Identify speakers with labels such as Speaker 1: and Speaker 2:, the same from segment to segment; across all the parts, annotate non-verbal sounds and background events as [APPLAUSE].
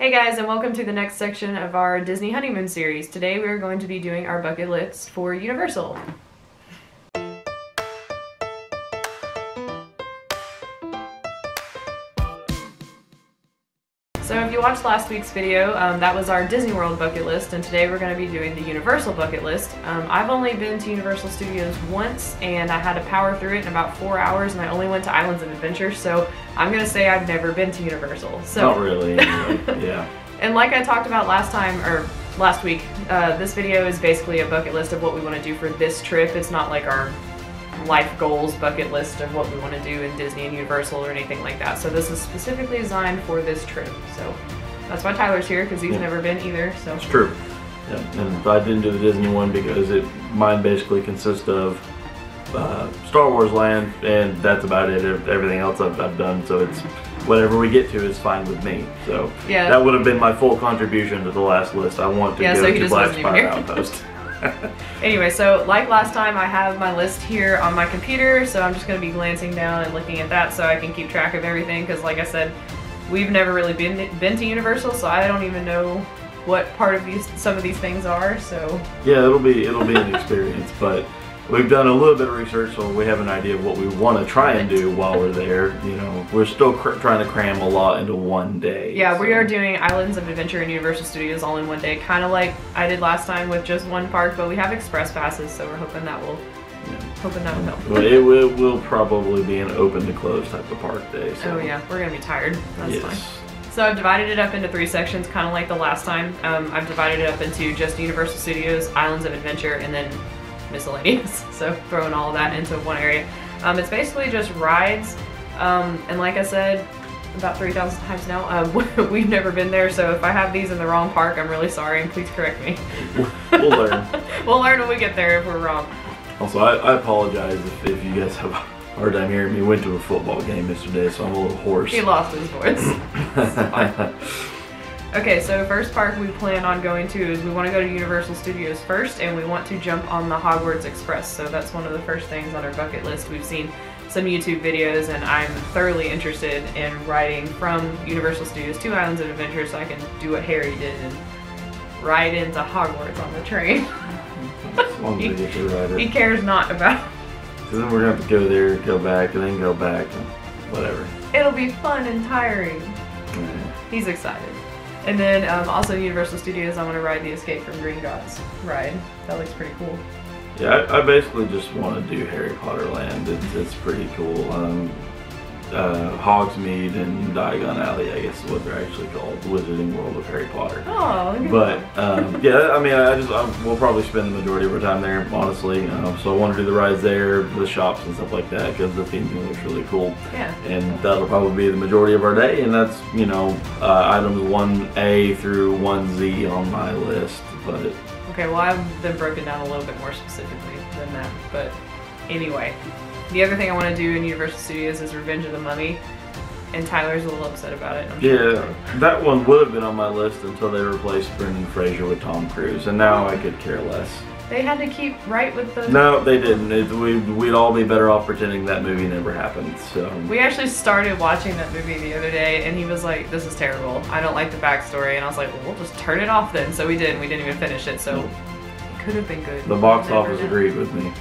Speaker 1: Hey guys, and welcome to the next section of our Disney honeymoon series. Today we are going to be doing our bucket list for Universal. So if you watched last week's video, um, that was our Disney World bucket list, and today we're going to be doing the Universal bucket list. Um, I've only been to Universal Studios once, and I had to power through it in about four hours, and I only went to Islands of Adventure, so I'm going to say I've never been to Universal. So
Speaker 2: Not really. [LAUGHS] yeah.
Speaker 1: And like I talked about last time, or last week, uh, this video is basically a bucket list of what we want to do for this trip. It's not like our life goals bucket list of what we want to do in Disney and Universal or anything like that. So this is specifically designed for this trip. So that's why Tyler's here because he's
Speaker 2: Yeah.
Speaker 1: never been either. So
Speaker 2: It's true. Yeah. And I didn't do the Disney one because it mine basically consists of uh, Star Wars Land, and that's about it. Everything else I've, I've done, so it's whatever we get to is fine with me. So
Speaker 1: Yeah.
Speaker 2: that would have been my full contribution to the last list. I want to
Speaker 1: Yeah,
Speaker 2: go
Speaker 1: so he
Speaker 2: to Black Spire. Outpost. [LAUGHS] [LAUGHS]
Speaker 1: Anyway, so like last time, I have my list here on my computer, so I'm just going to be glancing down and looking at that so I can keep track of everything. Because, like I said, we've never really been been to Universal, so I don't even know what part of these some of these things are. So
Speaker 2: yeah, it'll be it'll be an experience, but we've done a little bit of research, so we have an idea of what we want to try and do while we're there. You know, we're still cr- trying to cram a lot into one day.
Speaker 1: yeah, we are doing Islands of Adventure and Universal Studios all in one day, kind of like I did last time with just one park. But we have express passes, so we're hoping that will
Speaker 2: Yeah.
Speaker 1: hoping that will help.
Speaker 2: Well, it will, will probably be an open to close type of park day. So.
Speaker 1: Oh yeah, we're gonna be tired. That's
Speaker 2: yes.
Speaker 1: fine. So I've divided it up into three sections, kind of like the last time. Um, I've divided it up into just Universal Studios, Islands of Adventure, and then miscellaneous. [LAUGHS] So throwing all that into one area. Um, it's basically just rides, um, and like I said about 3,000 times now, um, [LAUGHS] we've never been there, so if I have these in the wrong park, I'm really sorry, and please correct me.
Speaker 2: We'll learn. [LAUGHS]
Speaker 1: we'll learn when we get there if we're wrong.
Speaker 2: Also, I, I apologize if, if you guys have a hard time hearing me. Went to a football game yesterday, so I'm a little hoarse.
Speaker 1: He lost his voice. Okay, so first park we plan on going to is we want to go to Universal Studios first, and we want to jump on the Hogwarts Express. So that's one of the first things on our bucket list. We've seen some YouTube videos, and I'm thoroughly interested in riding from Universal Studios to Islands of Adventure, so I can do what Harry did and ride into Hogwarts on the train.
Speaker 2: as long as we get to ride
Speaker 1: he cares not about. [LAUGHS]
Speaker 2: 'Cause then we're gonna have to go there, go back, and then go back, and whatever.
Speaker 1: It'll be fun and tiring.
Speaker 2: Yeah.
Speaker 1: He's excited. And then um, also Universal Studios, I want to ride the Escape from Gringotts ride. That looks pretty cool.
Speaker 2: Yeah, I, I basically just want to do Harry Potter Land. It's, it's pretty cool. Um, uh, Hogsmeade and Diagon Alley, I guess is what they're actually called, Wizarding World of Harry Potter.
Speaker 1: Oh,
Speaker 2: But um, [LAUGHS] yeah, I mean, I just I, we'll probably spend the majority of our time there, honestly. Um, so I want to do the rides there, the shops and stuff like that, because the theming looks really cool.
Speaker 1: Yeah.
Speaker 2: And that'll probably be the majority of our day, and that's you know uh, items one A through one Z on my list. But
Speaker 1: Okay, well, I've been broken down a little bit more specifically than that. But anyway, the other thing I want to do in Universal Studios is Revenge of the Mummy. And Tyler's a little upset about it. I'm sure.
Speaker 2: yeah, that one would have been on my list until they replaced Brendan Fraser with Tom Cruise, and now I could care less.
Speaker 1: They had to keep right with the.
Speaker 2: No, they didn't. It, we, we'd all be better off pretending that movie never happened. So
Speaker 1: We actually started watching that movie the other day, and he was like, "This is terrible. I don't like the backstory." And I was like, "Well, we'll just turn it off then." So we did. and We didn't even finish it. So it could have been good.
Speaker 2: the box office agreed with me.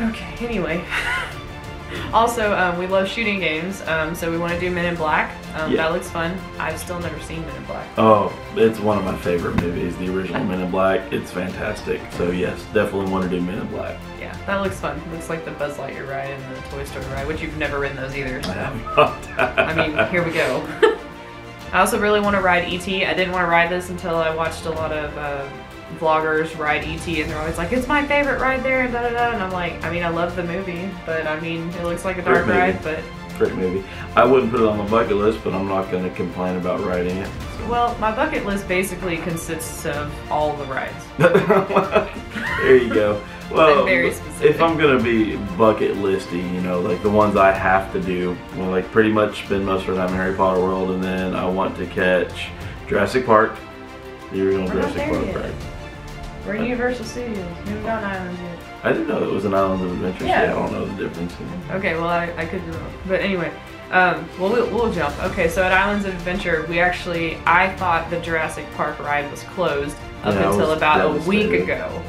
Speaker 1: Okay. Anyway. [LAUGHS] also, um, we love shooting games, um, so we want to do Men in Black. Um,
Speaker 2: Yeah.
Speaker 1: That looks fun. I've still never seen Men in Black.
Speaker 2: Oh, it's one of my favorite movies, the original Men in Black. It's fantastic. So yes, definitely want to do Men in Black.
Speaker 1: Yeah, that looks fun. Looks like the Buzz Lightyear ride and the Toy Story ride, which you've never ridden those either.
Speaker 2: I
Speaker 1: So.
Speaker 2: have not.
Speaker 1: I mean, here we go. [LAUGHS] I also really want to ride ET. I didn't want to ride this until I watched a lot of uh, vloggers ride ET, and they're always like, "It's my favorite ride there," and da da da. And I'm like, I mean, I love the movie, but I mean, it looks like a dark
Speaker 2: Great movie.
Speaker 1: ride. But
Speaker 2: Great movie. I wouldn't put it on my bucket list, but I'm not going to complain about riding it. so.
Speaker 1: well, my bucket list basically consists of all the rides. [LAUGHS]
Speaker 2: there you go. Well, if I'm gonna be bucket listy, you know, like the ones I have to do, well, like pretty much spend most of the time in Harry Potter World, and then I want to catch Jurassic Park, the original Jurassic Park
Speaker 1: yet. We're in Universal Studios. We haven't gone islands yet.
Speaker 2: I didn't know it was an Islands of Adventure.
Speaker 1: Yeah.
Speaker 2: Yeah. I don't know the difference.
Speaker 1: Okay, well, I, I could be wrong. But anyway, Um, well, we'll, we'll jump. Okay, so at Islands of Adventure, we actually, I thought the Jurassic Park ride was closed up
Speaker 2: Yeah,
Speaker 1: until
Speaker 2: was
Speaker 1: about a week ago.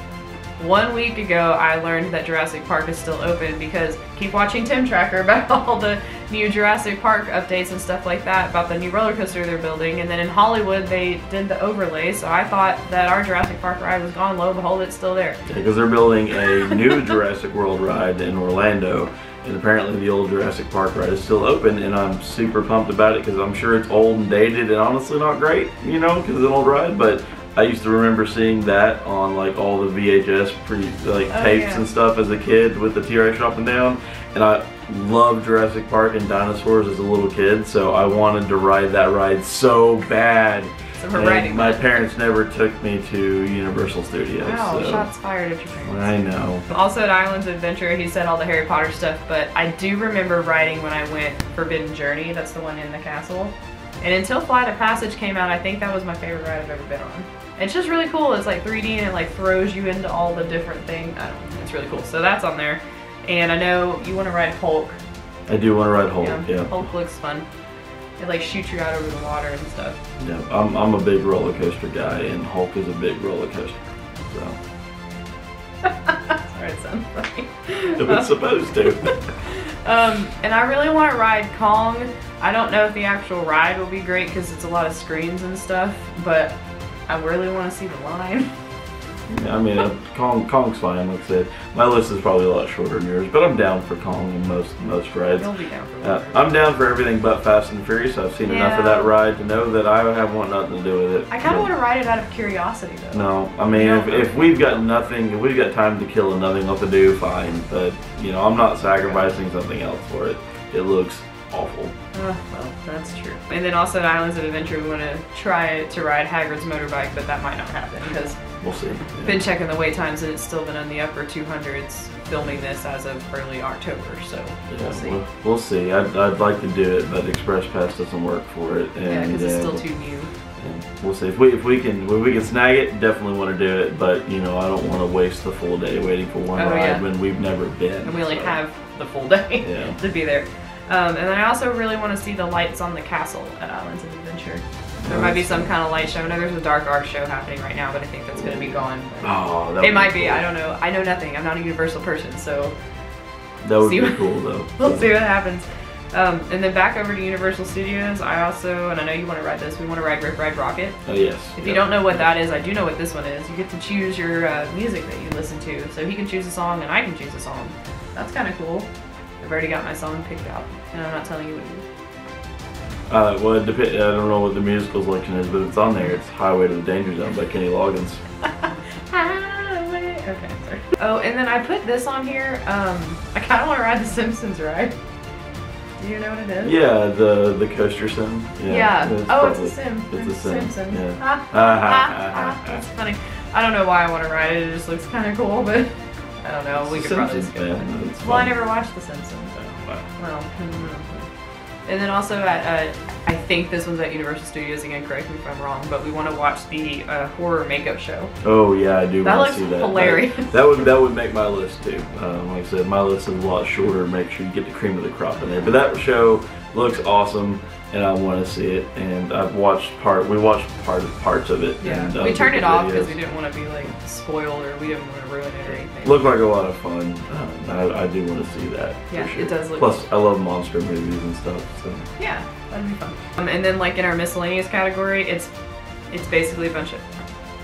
Speaker 1: One week ago, I learned that Jurassic Park is still open because keep watching Tim Tracker [LAUGHS] about all the new Jurassic Park updates and stuff like that about the new roller coaster they're building. And then in Hollywood, they did the overlay, so I thought that our Jurassic Park ride was gone. Lo and behold, it's still there.
Speaker 2: Because they're building a new [LAUGHS] Jurassic World ride in Orlando, and apparently the old Jurassic Park ride is still open, and I'm super pumped about it because I'm sure it's old and dated and honestly not great, you know, because it's an old ride. But I used to remember seeing that on like all the VHS pre like
Speaker 1: Oh,
Speaker 2: tapes
Speaker 1: yeah.
Speaker 2: and stuff as a kid with the T-Rex up and down, and I loved Jurassic Park and dinosaurs as a little kid, so I wanted to ride that ride so bad.
Speaker 1: So we're
Speaker 2: And
Speaker 1: riding
Speaker 2: my
Speaker 1: that.
Speaker 2: parents never took me to Universal Studios.
Speaker 1: Wow,
Speaker 2: so.
Speaker 1: shots fired at your parents.
Speaker 2: I know.
Speaker 1: Also at Islands of Adventure, he said all the Harry Potter stuff, but I do remember riding when I went Forbidden Journey. That's the one in the castle. And until Flight of Passage came out, I think that was my favorite ride I've ever been on. It's just really cool. It's like 3D and it like throws you into all the different things. I don't know. It's really cool. So that's on there. And I know you want to ride Hulk.
Speaker 2: I do want to ride Hulk. Yeah.
Speaker 1: Hulk looks fun. It like shoots you out over the water and stuff.
Speaker 2: Yeah, I'm, I'm a big roller coaster guy, and Hulk is a big roller coaster. So [LAUGHS]
Speaker 1: Sorry, it sounds funny.
Speaker 2: it was supposed to. [LAUGHS]
Speaker 1: Um, and I really want to ride Kong. I don't know if the actual ride will be great because it's a lot of screens and stuff, but I really want to see the line.
Speaker 2: Yeah, I mean, uh, Kong Kong's fine. Like I said, my list is probably a lot shorter than yours, but I'm down for Kong in most most rides.
Speaker 1: You'll be down for
Speaker 2: Uh. I'm down for everything but Fast and Furious. I've seen enough of that ride to know that I have want nothing to do with it.
Speaker 1: I kind of want to ride it out of curiosity though.
Speaker 2: No, I mean, if, if we've got nothing, if we've got time to kill and nothing else to do, fine. But you know, I'm not sacrificing something else for it. It looks awful.
Speaker 1: Uh, well, that's true. And then also at Islands of Adventure, we want to try to ride Hagrid's motorbike, but that might not happen because
Speaker 2: We'll see.
Speaker 1: I've been checking the wait times and it's still been in the upper 200s filming this as of early October, so we'll see.
Speaker 2: We'll, we'll see. I'd, I'd like to do it, but Express Pass doesn't work for it. And,
Speaker 1: Yeah, because it's
Speaker 2: uh,
Speaker 1: still too new.
Speaker 2: we'll see if we if we can if we can snag it. Definitely want to do it, but you know I don't want to waste the full day waiting for one
Speaker 1: Oh,
Speaker 2: ride
Speaker 1: yeah.
Speaker 2: when we've never been.
Speaker 1: And we only
Speaker 2: so,
Speaker 1: have the full day
Speaker 2: Yeah. [LAUGHS]
Speaker 1: to be there. Um, and then I also really want to see the lights on the castle at Islands of Adventure. There might be some kind of light show. I know there's a dark art show happening right now, but I think that's going to be gone.
Speaker 2: Oh,
Speaker 1: It
Speaker 2: would
Speaker 1: might be. I don't know. I know nothing. I'm not a Universal person, so
Speaker 2: That would be
Speaker 1: what-
Speaker 2: cool though. [LAUGHS]
Speaker 1: we'll see what happens. Um, and then back over to Universal Studios, I also, and I know you want to ride this, we want to ride Rip Ride Rockit.
Speaker 2: Oh yes.
Speaker 1: If
Speaker 2: yeah.
Speaker 1: you don't know what that is, I do know what this one is. You get to choose your uh, music that you listen to. So he can choose a song and I can choose a song. That's kind of cool. I've already got my song picked out, and I'm not telling you what it is.
Speaker 2: Uh, well, it dep- I don't know what the musical selection is, but it's on there. It's Highway to the Danger Zone by Kenny Loggins. [LAUGHS]
Speaker 1: Highway. Okay, sorry. Oh, and then I put this on here. Um, I kind of want to ride the Simpsons ride. Do you know what it is?
Speaker 2: Yeah, the the coaster sim. Yeah.
Speaker 1: Yeah.
Speaker 2: it's
Speaker 1: oh,
Speaker 2: probably-
Speaker 1: it's a sim.
Speaker 2: It's a sim.
Speaker 1: Simpsons.
Speaker 2: Yeah.
Speaker 1: Ha,
Speaker 2: Ah,
Speaker 1: ha,
Speaker 2: ha,
Speaker 1: ha,
Speaker 2: ha,
Speaker 1: ha.
Speaker 2: ha.
Speaker 1: That's funny. I don't know why I want to ride it. It just looks kind of cool, but I don't know. We
Speaker 2: It's
Speaker 1: could
Speaker 2: a
Speaker 1: probably
Speaker 2: Simpsons
Speaker 1: skip it.
Speaker 2: It's
Speaker 1: Well, I never watched The Simpsons. Well, mm, and then also at, uh, I think this one's at Universal Studios again. Correct me if I'm wrong, but we want to watch the uh, horror makeup show.
Speaker 2: Oh yeah, I do
Speaker 1: That
Speaker 2: want
Speaker 1: looks
Speaker 2: to see that.
Speaker 1: hilarious.
Speaker 2: That, [LAUGHS] that would that would make my list too. Um, like I said, my list is a lot shorter. Make sure you get the cream of the crop in there. But that show looks awesome, and I want to see it. And I've watched part. We watched part of parts of it.
Speaker 1: Yeah,
Speaker 2: and, uh,
Speaker 1: we turned it off because we didn't want to be like spoiled or we didn't want to ruin it or anything.
Speaker 2: Looked like a lot of fun. Um, I, I do want to see that.
Speaker 1: Yeah,
Speaker 2: sure.
Speaker 1: it does look-
Speaker 2: Plus, I love monster movies and stuff. So
Speaker 1: Yeah, that'd be fun. Um, and then like in our miscellaneous category, it's it's basically a bunch of.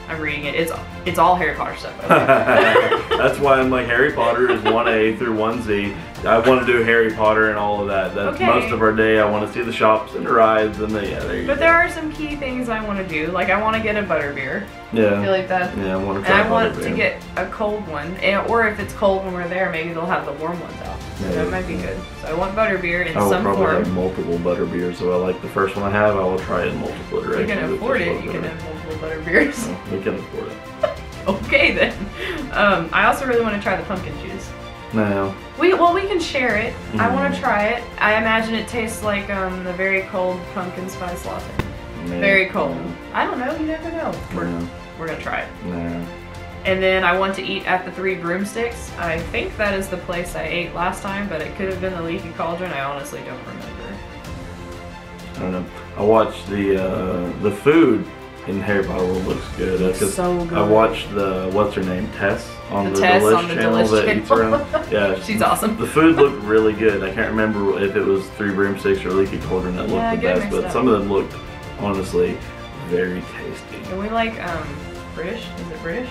Speaker 1: I'm reading it. It's it's all Harry Potter stuff. [LAUGHS]
Speaker 2: that's why I'm like Harry Potter is one A through one Z. I want to do Harry Potter and all of that. That's
Speaker 1: Okay.
Speaker 2: most of our day. I want to see the shops and the rides and the yeah. There you
Speaker 1: but
Speaker 2: go.
Speaker 1: there are some key things I want to do. Like I want to get a butterbeer. Yeah. I feel like that.
Speaker 2: Yeah, I want to
Speaker 1: And. I want to get a cold one, and, or if it's cold when we're there, maybe they'll have the warm ones out. So
Speaker 2: Yeah.
Speaker 1: that might be good. So I want butterbeer in
Speaker 2: I will
Speaker 1: some
Speaker 2: probably have multiple butter beers. So I like the first one I have. I will try it in multiple
Speaker 1: If you can afford it, you can have multiple butterbeers.
Speaker 2: Well, We can afford it. [LAUGHS]
Speaker 1: okay then. Um, I also really want to try the pumpkin juice.
Speaker 2: No.
Speaker 1: We well we can share it. I want
Speaker 2: Mhm.
Speaker 1: to try it. I imagine it tastes like um, the very cold pumpkin spice latte.
Speaker 2: no,
Speaker 1: Very cold. I don't know. You never know. We're,
Speaker 2: No.
Speaker 1: we're gonna try it.
Speaker 2: No.
Speaker 1: And then I want to eat at the Three Broomsticks. I think that is the place I ate last time, but it could have been the Leaky Cauldron. I honestly don't remember.
Speaker 2: I don't know. I watched the uh, the food in Harry Potter looks good.
Speaker 1: Looks
Speaker 2: 'cause
Speaker 1: so good.
Speaker 2: I watched the what's her name Tess on
Speaker 1: The
Speaker 2: the,
Speaker 1: Tess
Speaker 2: Delish
Speaker 1: on the
Speaker 2: channel
Speaker 1: Delish
Speaker 2: that eats around. [LAUGHS] Yeah,
Speaker 1: She's awesome.
Speaker 2: The food looked really good. I can't remember if it was Three Broomsticks or Leaky Cauldron that looked
Speaker 1: Yeah, I
Speaker 2: the best, but
Speaker 1: up.
Speaker 2: some of them looked honestly very tasty.
Speaker 1: And we like um, British. Is it British?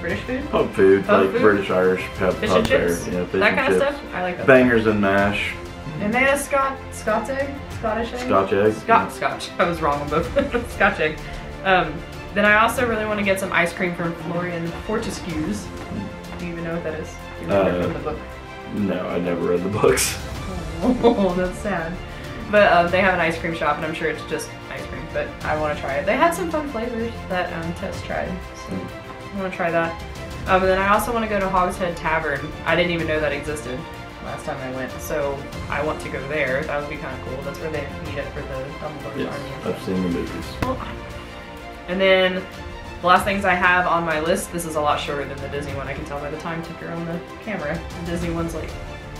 Speaker 1: British food?
Speaker 2: Pub food,
Speaker 1: Pub
Speaker 2: like
Speaker 1: food?
Speaker 2: British Irish pub,
Speaker 1: Fish
Speaker 2: pub
Speaker 1: and chips?
Speaker 2: yeah, fish
Speaker 1: that
Speaker 2: and
Speaker 1: kind of stuff. I like that.
Speaker 2: Bangers and mash,
Speaker 1: And they had a Scot Scots egg, Scottish egg.
Speaker 2: Scotch egg.
Speaker 1: Scotch, Scotch. I was wrong on both. [LAUGHS] Scotch egg. Um, then I also really want to get some ice cream from Florian Fortescue's. Do you even know what that is? You know
Speaker 2: Uh,
Speaker 1: from the book.
Speaker 2: No, I never read the books.
Speaker 1: Oh, [LAUGHS] that's sad. But uh, they have an ice cream shop, and I'm sure it's just ice cream. But I want to try it. They had some fun flavors that um, Tess tried, so I want to try that. Um, and then I also want to go to Hog's Head Tavern. I didn't even know that existed last time I went, so I want to go there. That would be kind of cool. That's where they meet up for the Dumbledore's
Speaker 2: Yes,
Speaker 1: army.
Speaker 2: I've seen the movies.
Speaker 1: And then the last things I have on my list, this is a lot shorter than the Disney one. I can tell by the time ticker on the camera. The Disney one's like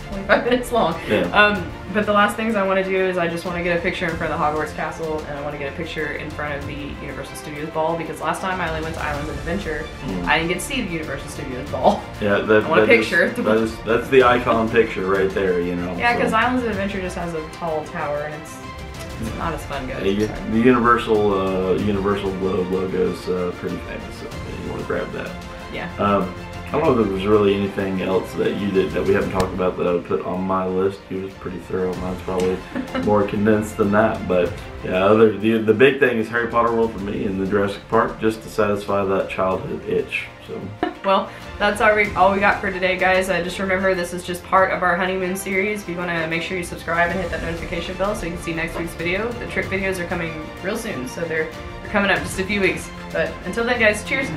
Speaker 1: 25 [LAUGHS] minutes long.
Speaker 2: Yeah.
Speaker 1: Um, but the last things I want to do is I just want to get a picture in front of the Hogwarts Castle and I want to get a picture in front of the Universal Studios Ball because last time I only went to Islands of Adventure,
Speaker 2: Mm.
Speaker 1: I didn't get to see the Universal Studios Ball.
Speaker 2: Yeah, that, [LAUGHS]
Speaker 1: I want a
Speaker 2: that is-
Speaker 1: picture.
Speaker 2: that is that's the icon picture right there. You know. [LAUGHS]
Speaker 1: Yeah,
Speaker 2: so.
Speaker 1: because Islands of Adventure just has a tall tower and it's not as fun, guys.
Speaker 2: Yeah, the Universal uh, Universal Globe logo is uh, pretty famous. So you want to grab that.
Speaker 1: Yeah.
Speaker 2: Um, I don't know if there was really anything else that you did that we haven't talked about that I would put on my list. You was pretty thorough. Mine's probably [LAUGHS] more condensed than that. But yeah, other the, the big thing is Harry Potter World for me and the Jurassic Park just to satisfy that childhood itch. So
Speaker 1: Well, that's all we, all we got for today, guys. Uh, just remember, this is just part of our honeymoon series. If you want to make sure you subscribe and hit that notification bell so you can see next week's video. The trick videos are coming real soon, so they're, they're coming up just a few weeks. But until then, guys, cheers.